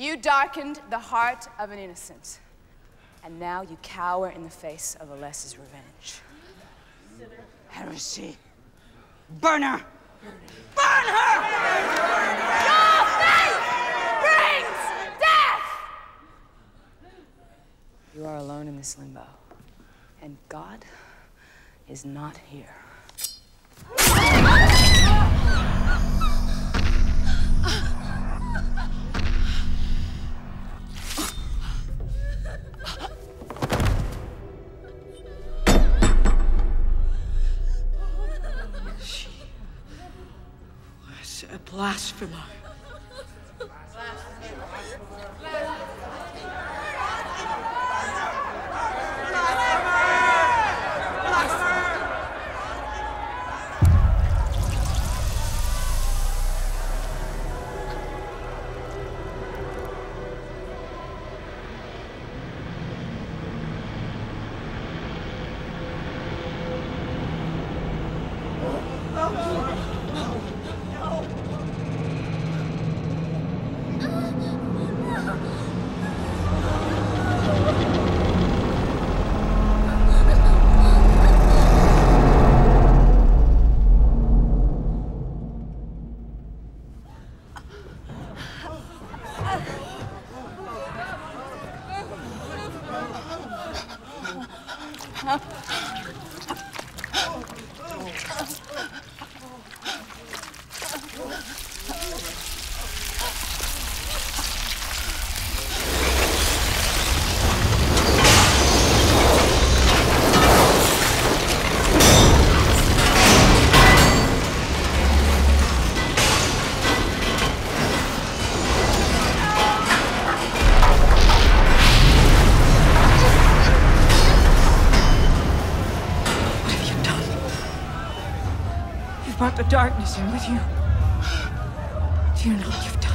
You darkened the heart of an innocent. And now you cower in the face of Alessa's revenge. Heresy. Burn her! Burn her! Your faith brings death! You are alone in this limbo. And God is not here. A blasphemer. huh? The darkness in with you. Do you know what you've done?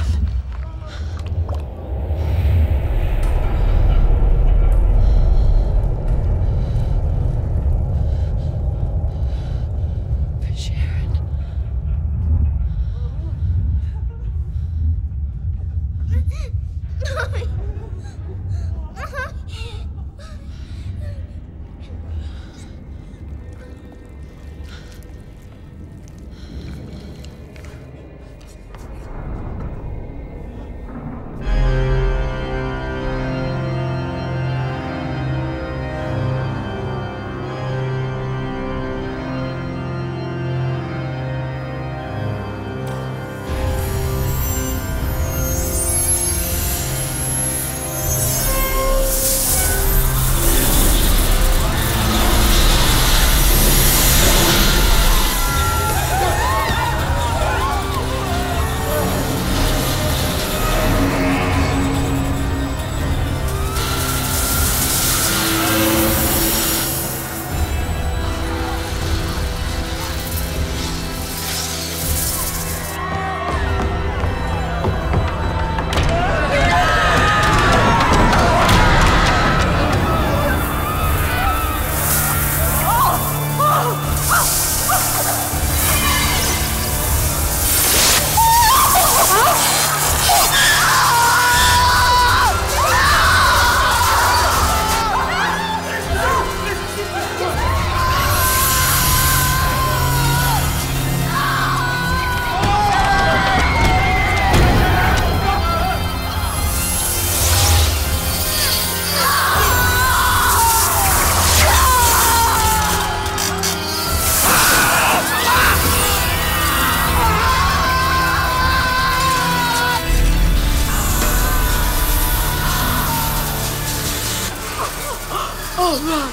Oh, Lord,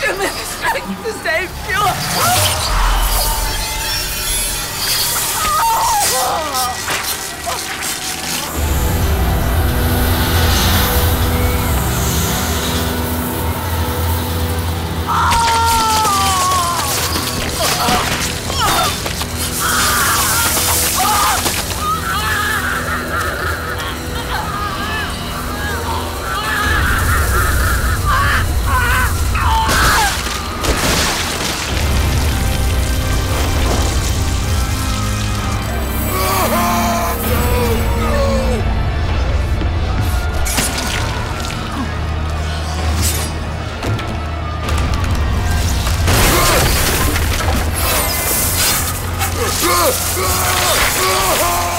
give me the strength to save pure. Ah! Ah! Ah!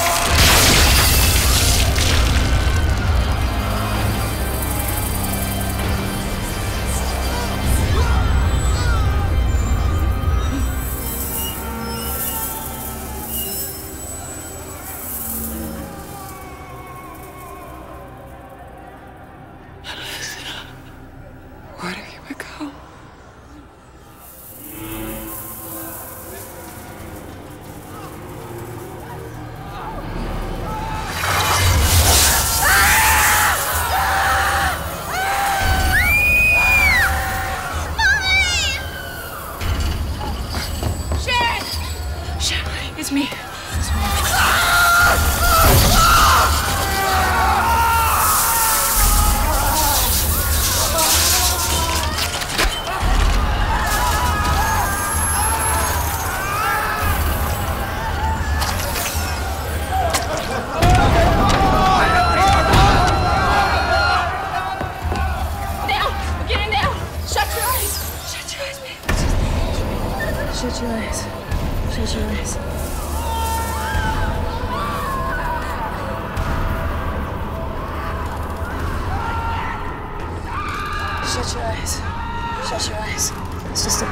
It's just a.